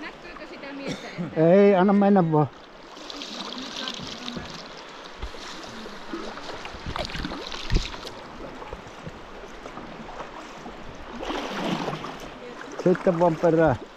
Näkyykö sitä miestä. Ei, anna mennä vaan. Sitten vaan perään.